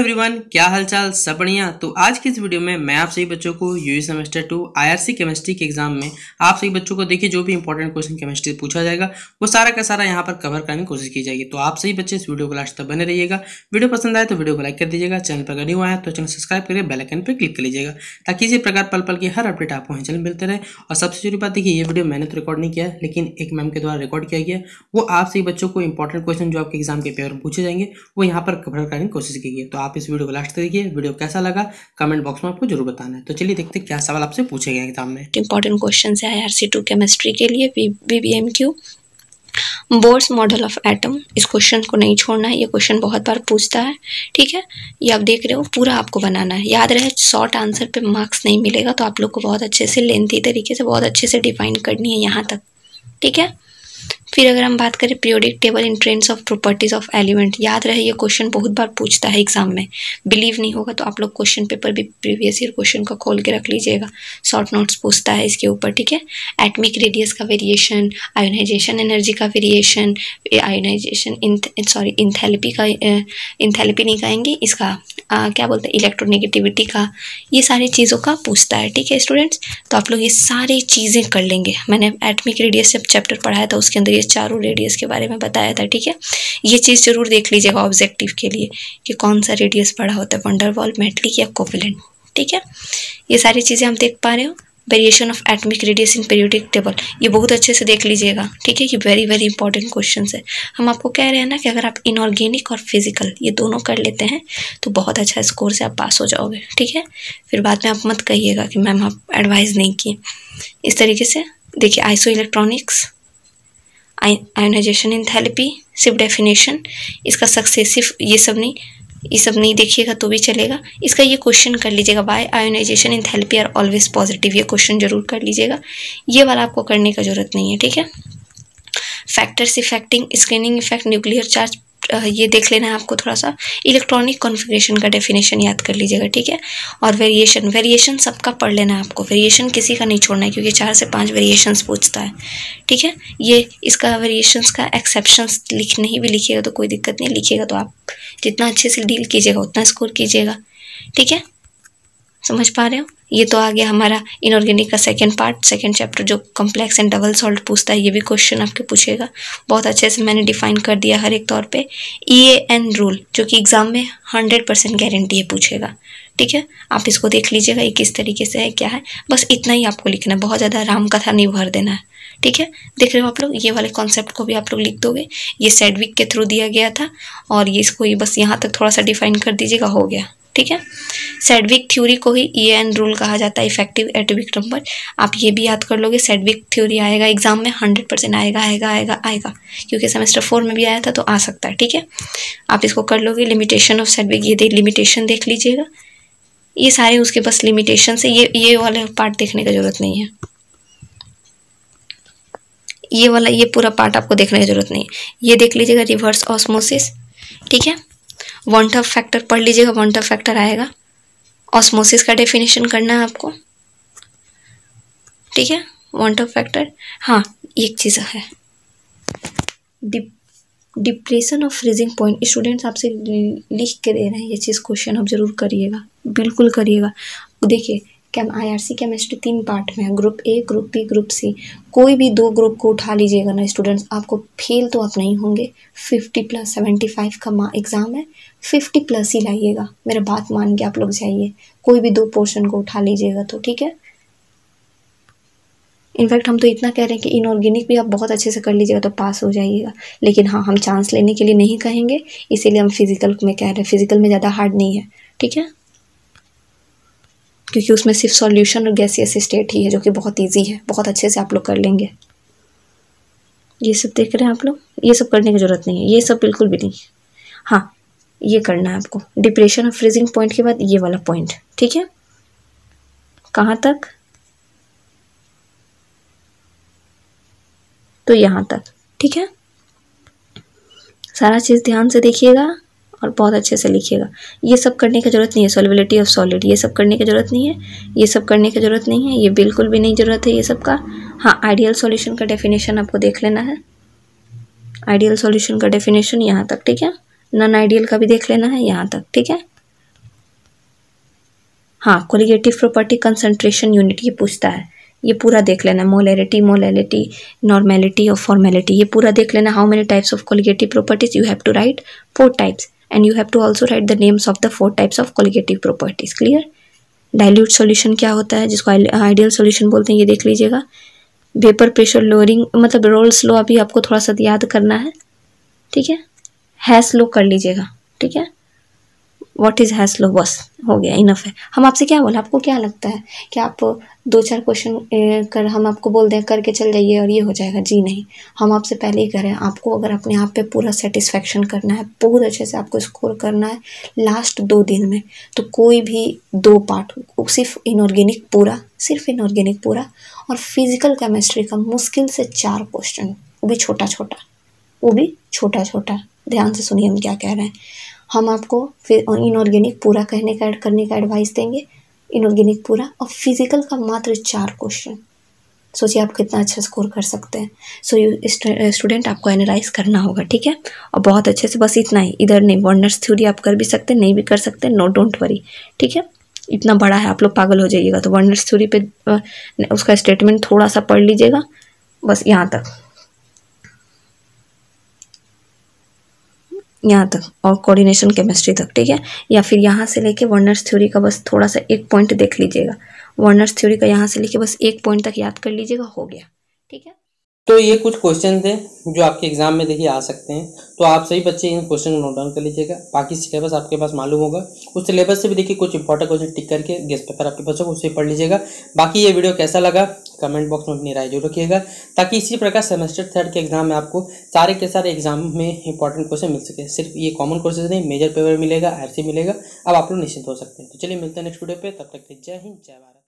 Everyone क्या हालचाल? सब बढ़िया। तो आज की इस वीडियो में मैं आप सभी बच्चों को UG semester two IRC chemistry के एग्ज़ाम में आप सभी बच्चों को देखिए जो भी इंपॉर्टेंट क्वेश्चन केमिस्ट्री पूछा जाएगा, वो सारा का सारा यहाँ पर कवर करने की कोशिश की जाएगी। तो आप सभी बच्चे इस वीडियो को लास्ट तक बने रहिएगा। वीडियो पसंद आए तो वीडियो को लाइक कर दीजिएगा। चैनल पर अगर नहीं आया तो चैनल सब्सक्राइब करिए बेलाइकन पर क्लिक कर लीजिएगा, ताकि इसी प्रकार पल पल की हर अपडेट आपको चैनल मिलते रहे। और सबसे ज़रूरी बात देखिए, ये वीडियो मैंने तो रिकॉर्ड नहीं किया, लेकिन एक मैम के द्वारा रिकॉर्ड किया गया। वो आप सभी बच्चों को इंपॉर्टेंट क्वेश्चन जो आपके एग्ज़ाम के पेपर में पूछे जाएँगे, वो यहाँ पर कवर करने की कोशिश की गई तो आप इस वीडियो को लास्ट देखिए। वीडियो कैसा लगा कमेंट बॉक्स में आपको ज़रूर बताना है। तो चलिए देखते हैं क्या सवाल आपसे पूछे गए एग्ज़ाम में। इंपॉर्टेंट क्वेश्चन है I R C two chemistry के लिए B B M Q boards model of atom इस क्वेश्चन को नहीं छोड़ना है, ये क्वेश्चन बहुत बार पूछता है, ठीक है? ये आप देख रहे हो, पूरा आपको बनाना है। याद रहे शॉर्ट आंसर पे मार्क्स नहीं मिलेगा तो आप लोग को बहुत अच्छे से लेंथी तरीके से, बहुत अच्छे से डिफाइन करनी है यहाँ तक, ठीक है? फिर अगर हम बात करें periodic table in trends of properties of element याद रहे ये क्वेश्चन बहुत बार पूछता है एग्ज़ाम में। बिलीव नहीं होगा तो आप लोग क्वेश्चन पेपर भी प्रीवियस ईयर क्वेश्चन का खोल के रख लीजिएगा। शॉर्ट नोट्स पूछता है इसके ऊपर ठीक है? एटमिक रेडियस का वेरिएशन आयोनाइजेशन एनर्जी का वेरिएशन आयोनाइजेशन सॉरी इंथेलेपी का इंथेलेपी नहीं कहेंगे इसका आ, क्या बोलते हैं इलेक्ट्रोनेगेटिविटी का ये सारी चीज़ों का पूछता है ठीक है स्टूडेंट्स तो आप लोग ये सारी चीज़ें कर लेंगे। मैंने एटमिक रेडियस जब चैप्टर पढ़ाया था उसके अंदर ये चारों रेडियस के बारे में बताया था, ठीक है? ये चीज़ ज़रूर देख लीजिएगा ऑब्जेक्टिव के लिए कि कौन सा रेडियस पढ़ा होता है वंडरवॉल मेटलिक या कोविलेंट ठीक है? ये सारी चीज़ें हम देख पा रहे हो। Variation of atomic radius in periodic table ये बहुत अच्छे से देख लीजिएगा, ठीक है? कि वेरी वेरी इंपॉर्टेंट क्वेश्चन है। हम आपको कह रहे हैं ना कि अगर आप इनऑर्गेनिक और फ़िज़िकल ये दोनों कर लेते हैं तो बहुत अच्छा स्कोर से आप पास हो जाओगे, ठीक है? फिर बाद में आप मत कहिएगा कि मैम आप एडवाइस नहीं किए। इस तरीके से देखिए iso electronics ionization enthalpy सिर्फ़ डेफिनेशन इसका सक्सेसिव ये सब नहीं, ये सब नहीं देखिएगा तो भी चलेगा। इसका ये क्वेश्चन कर लीजिएगा why ionization enthalpy are always positive ये क्वेश्चन ज़रूर कर लीजिएगा। ये वाला आपको करने का ज़रूरत नहीं है, ठीक है? Factors affecting screening effect nuclear charge ये देख लेना है आपको थोड़ा सा। इलेक्ट्रॉनिक कॉन्फ़िगरेशन का डेफिनेशन याद कर लीजिएगा, ठीक है? और वेरिएशन वेरिएशन सबका पढ़ लेना है आपको। वेरिएशन किसी का नहीं छोड़ना है, क्योंकि चार से पाँच वेरिएशंस पूछता है, ठीक है? ये इसका वेरिएशंस का एक्सेप्शंस लिख नहीं भी लिखिएगा तो कोई दिक्कत नहीं। लिखिएगा तो आप जितना अच्छे से डील कीजिएगा, उतना स्कोर कीजिएगा, ठीक है? समझ पा रहे हो? ये तो आ गया हमारा इनऑर्गेनिक का सेकेंड पार्ट सेकेंड चैप्टर जो कॉम्प्लेक्स एंड डबल सॉल्ट पूछता है, ये भी क्वेश्चन आपके पूछेगा। बहुत अच्छे से मैंने डिफाइन कर दिया हर एक तौर पे। ई ए एन रूल जो कि एग्ज़ाम में हंड्रेड परसेंट गारंटी है पूछेगा। ठीक है? आप इसको देख लीजिएगा, ये किस तरीके से है, क्या है। बस इतना ही आपको लिखना है, बहुत ज़्यादा राम कथा नहीं भर देना है। ठीक है? देख रहे हो आप लोग, ये वाले कॉन्सेप्ट को भी आप लोग लिख दोगे। ये सेडविक के थ्रू दिया गया था, और ये इसको ये बस यहाँ तक थोड़ा सा डिफाइन कर दीजिएगा, हो गया। ठीक है? सेडविक थ्योरी को ही ई एन रूल कहा जाता है इफ़ेक्टिव एटॉमिक नंबर आप ये भी याद कर लोगे सेडविक थ्योरी आएगा एग्ज़ाम में हंड्रेड परसेंट आएगा आएगा आएगा आएगा। क्योंकि सेमेस्टर फोर में भी आया था तो आ सकता है, ठीक है? आप इसको कर लोगे लिमिटेशन ऑफ़ सेडविक ये देख लिमिटेशन देख लीजिएगा। ये सारे उसके बस लिमिटेशन से, ये ये वाले पार्ट देखने का ज़रूरत नहीं है। ये वाला, ये पूरा पार्ट आपको देखने की ज़रूरत नहीं है। ये देख लीजिएगा रिवर्स ऑस्मोसिस ठीक है? वॉन्ट ऑफ़ फैक्टर पढ़ लीजिएगा वॉन्ट ऑफ़ फैक्टर आएगा। ऑस्मोसिस का डेफिनेशन करना है आपको। ठीक है? वॉन्ट ऑफ़ फैक्टर हाँ एक चीज़ है। Dip depression of freezing point students आपसे लिख के दे रहे हैं, ये चीज़ क्वेश्चन आप ज़रूर करिएगा। बिल्कुल करिएगा। देखिए कैम आईआरसी केमिस्ट्री तीन पार्ट में है? Group A group B group C कोई भी दो ग्रुप को उठा लीजिएगा ना स्टूडेंट्स आपको फेल तो आप नहीं होंगे। फिफ्टी प्लस सेवेंटी फाइव का एग्ज़ाम है। फिफ्टी प्लस ही लाइएगा। मेरा बात मान के आप लोग जाइए। कोई भी दो पोर्शन को उठा लीजिएगा तो ठीक है? इनफैक्ट हम तो इतना कह रहे हैं कि इनऑर्गेनिक भी आप बहुत अच्छे से कर लीजिएगा तो पास हो जाइएगा। लेकिन हाँ हम चांस लेने के लिए नहीं कहेंगे। इसीलिए हम फ़िज़िकल में कह रहे हैं। फ़िज़िकल में ज़्यादा हार्ड नहीं है। ठीक है? क्योंकि उसमें सिर्फ़ सॉल्यूशन और गैसियस स्टेट ही है, जो कि बहुत ईजी है, बहुत अच्छे से आप लोग कर लेंगे। ये सब देख रहे हैं आप लोग? ये सब करने की ज़रूरत नहीं है, ये सब बिल्कुल भी नहीं हाँ। ये करना है आपको। डिप्रेशन और फ्रीजिंग पॉइंट के बाद ये वाला पॉइंट ठीक है? कहाँ तक? तो यहाँ तक, ठीक है? सारा चीज़ ध्यान से देखिएगा। और बहुत अच्छे से लिखिएगा। ये सब करने की ज़रूरत नहीं है। सॉलिबिलिटी ऑफ़ सॉलिड ये सब करने की ज़रूरत नहीं है। ये सब करने की ज़रूरत नहीं है। ये बिल्कुल भी नहीं ज़रूरत है ये सब का। हाँ आइडियल सॉल्यूशन का डेफिनेशन आपको देख लेना है। आइडियल सॉल्यूशन का डेफिनेशन यहाँ तक, ठीक है? नॉन आइडियल का भी देख लेना है यहाँ तक, ठीक है? हाँ कोलिगेटिव प्रॉपर्टी कंसंट्रेशन यूनिट ये पूछता है। ये पूरा देख लेना। मोलैरिटी मोलैलिटी नॉर्मेलिटी और फॉर्मेलिटी ये पूरा देख लेना। How many types of colligative properties you have to write four types and you have to also write the names of the four types of colligative properties clear dilute solution क्या होता है, जिसको ideal solution बोलते हैं, ये देख लीजिएगा। Vapour pressure lowering मतलब रोल स्लो अभी आपको थोड़ा सा याद करना है, ठीक है? हैस लो कर लीजिएगा, ठीक है? व्हाट इज़ हैस लो बस हो गया इनफ है। हम आपसे क्या बोले? आपको क्या लगता है कि आप दो चार क्वेश्चन कर, हम आपको बोल दें, करके चल जाइए और ये हो जाएगा। जी नहीं, हम आपसे पहले ही करें आपको अगर अपने आप पे पूरा सेटिस्फेक्शन करना है, बहुत अच्छे से आपको स्कोर करना है लास्ट दो दिन में तो कोई भी दो पार्ट सिर्फ़ इनऑर्गेनिक पूरा, सिर्फ़ इनऑर्गेनिक पूरा, और फ़िज़िकल केमिस्ट्री का मुश्किल से चार क्वेश्चन वो भी छोटा छोटा वो भी छोटा छोटा ध्यान से सुनिए हम क्या कह रहे हैं। हम आपको फिर इनऑर्गेनिक पूरा कहने का, करने का एडवाइस देंगे। इनऑर्गेनिक पूरा और फ़िज़िकल का मात्र चार क्वेश्चन सोचिए आप कितना अच्छा स्कोर कर सकते हैं। सो यू स्टूडेंट आपको एनालाइज करना होगा, ठीक है? और बहुत अच्छे से बस इतना ही। इधर नहीं वर्नर्स थ्योरी आप कर भी सकते हैं नहीं भी कर सकते नो डोंट वरी ठीक है? इतना बड़ा है, आप लोग पागल हो जाइएगा। तो वर्नर्स थ्योरी पे उसका स्टेटमेंट थोड़ा सा पढ़ लीजिएगा। बस यहाँ तक। यहाँ तक, और कोऑर्डिनेशन केमिस्ट्री तक, ठीक है? या फिर यहाँ से लेके वर्नर्स थ्योरी का बस थोड़ा सा एक पॉइंट देख लीजिएगा। वर्नर्स थ्योरी का यहाँ से लेके बस एक पॉइंट तक याद कर लीजिएगा, हो गया, ठीक है? तो ये कुछ क्वेश्चन थे जो आपके एग्ज़ाम में देखिए आ सकते हैं। तो आप सही बच्चे इन क्वेश्चन को नोट डाउन कर लीजिएगा। बाकी सिलेबस आपके पास मालूम होगा। उस सिलेबस से भी देखिए कुछ इंपॉर्टेंट क्वेश्चन टिक करके गेस्ट पेपर आपके पास होगा उससे पढ़ लीजिएगा। बाकी ये वीडियो कैसा लगा कमेंट बॉक्स में अपनी राय ज़रूर रखिएगा। ताकि इसी प्रकार सेमेस्टर थर्ड के एग्ज़ाम में आपको सारे के सारे एग्ज़ाम में इंपॉर्टेंट क्वेश्चन मिल सके। सिर्फ़ ये कॉमन कोर्सेज नहीं मेजर पेपर मिलेगा आर मिलेगा। अब आप लोग निश्चित हो सकते हैं। तो चलिए मिलते हैं नेक्स्ट वीडियो पर तब तक जय हिंद, जय भारत।